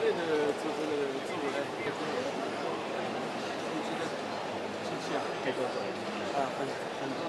内的这这个作物呢，也是的机器啊，可多走。啊，很很多。